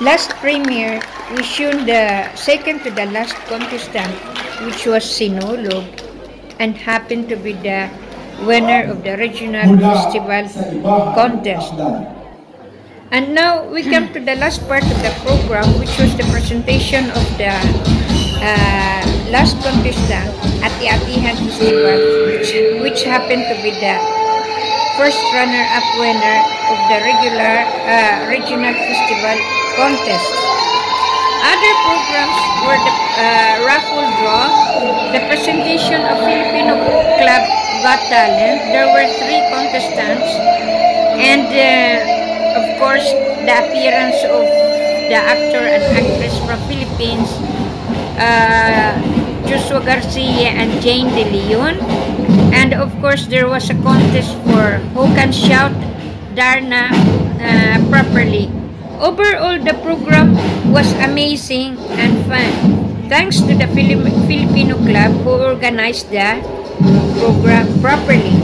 Last premiere, we shown the second to the last contestant, which was Sinulog, and happened to be the winner of the regional festival contest. And now we come to the last part of the program, which was the presentation of the uh, last contestant at the Atihan Festival, which, which happened to be the first runner-up winner of the regular uh, regional festival contest. Other programs were the uh, raffle draw, the presentation of Filipino Club Got Talent. There were three contestants, and uh, of course, the appearance of the actor and actress from Philippines, uh, Joshua Garcia and Jane De Leon. And of course, there was a contest for who can shout Darna uh, properly. Overall, the program was amazing and fun. Thanks to the Filip Filipino Club who organized the program properly.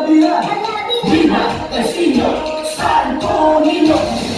viva el Señor, santo niño.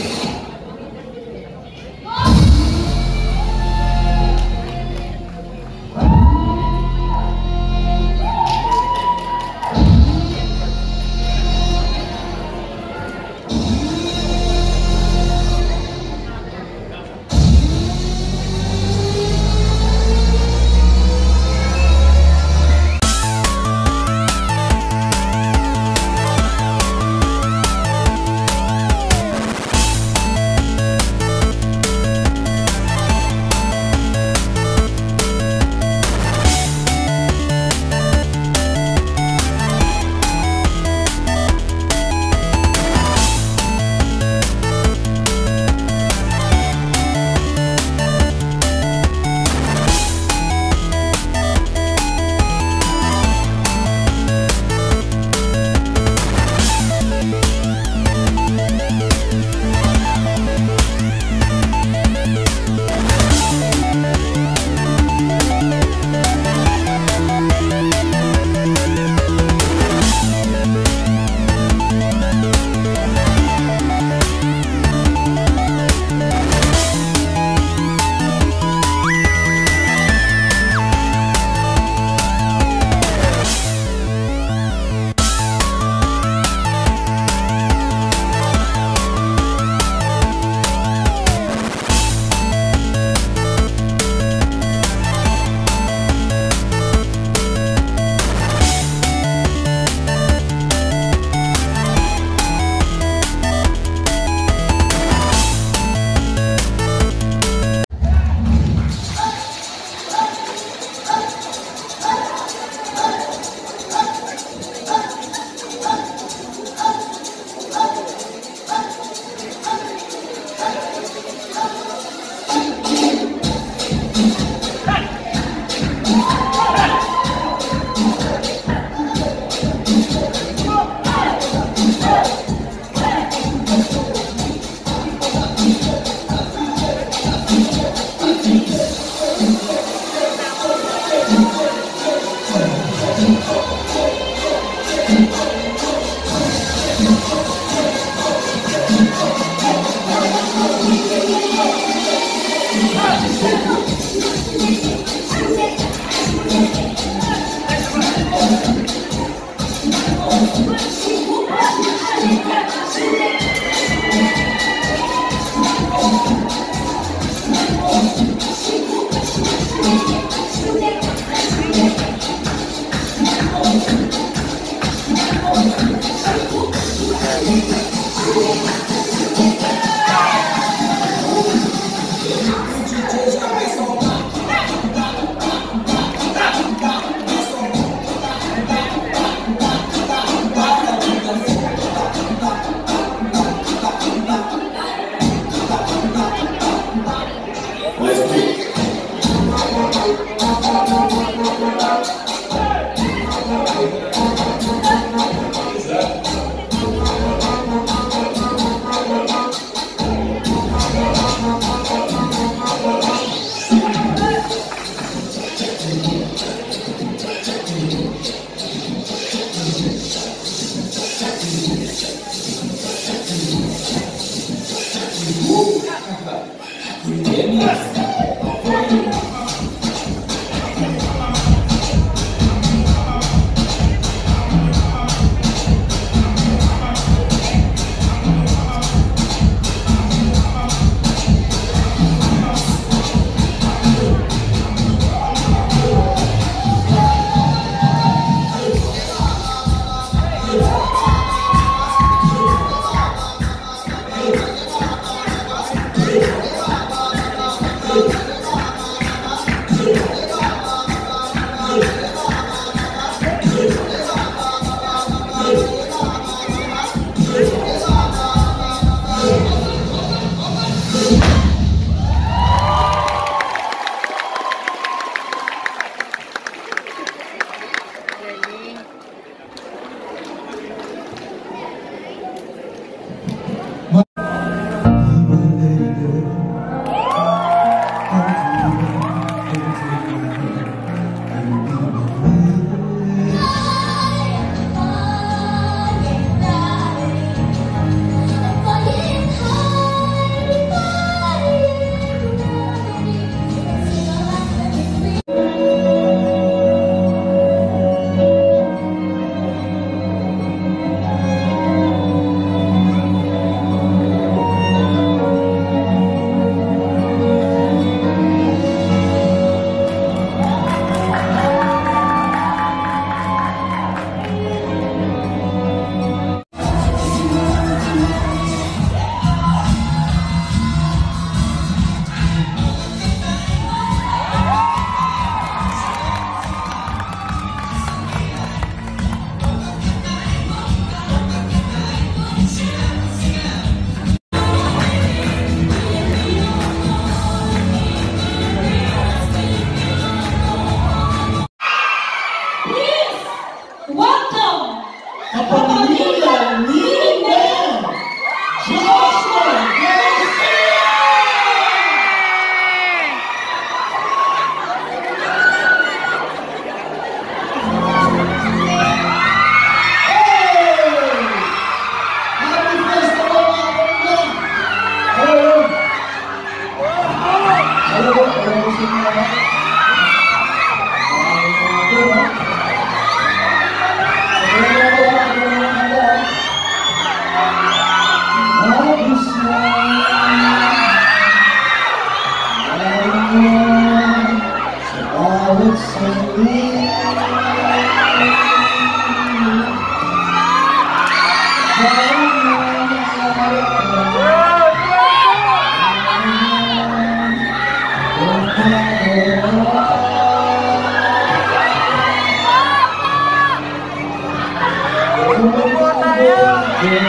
akin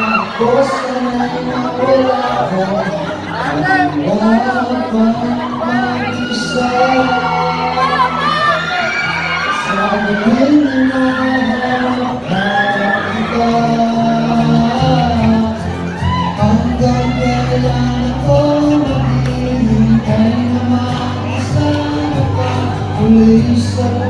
Ako sana'y nawala ka At wala pa mag-isa Sabihin mo para kita Hanggang kailan ako maghihintay na makasama ka Uli sa'yo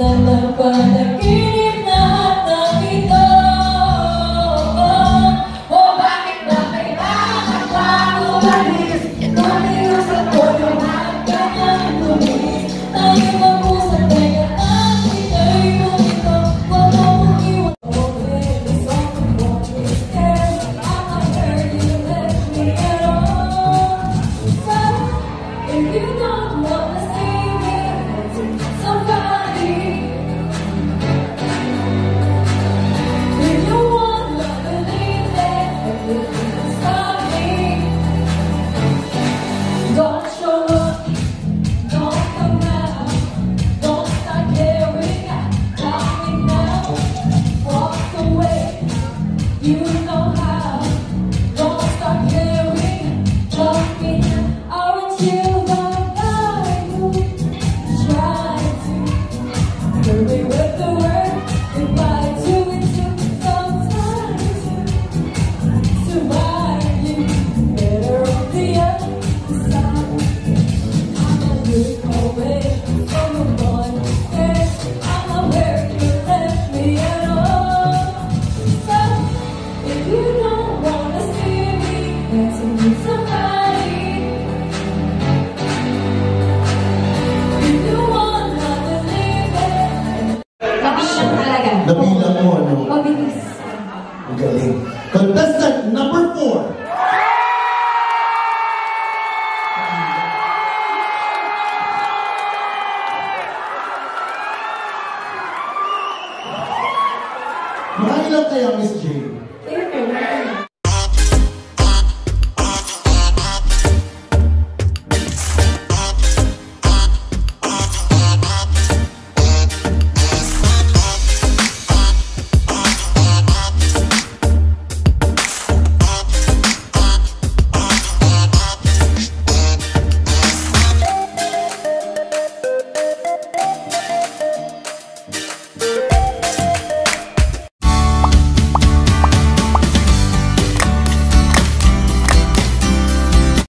Iisipin na napanaginip Galing. Contestant number four. Kaya, Miss